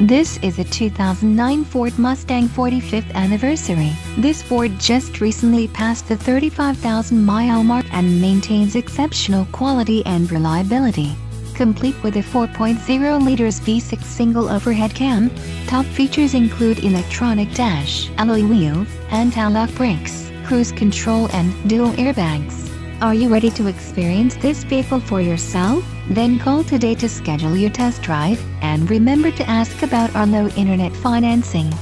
This is a 2009 Ford Mustang 45th anniversary. This Ford just recently passed the 35,000 mile mark and maintains exceptional quality and reliability. Complete with a 4.0 liters V6 single overhead cam, top features include electronic dash, alloy wheels, anti-lock brakes, cruise control and dual airbags. Are you ready to experience this vehicle for yourself? Then call today to schedule your test drive, and remember to ask about our low internet financing.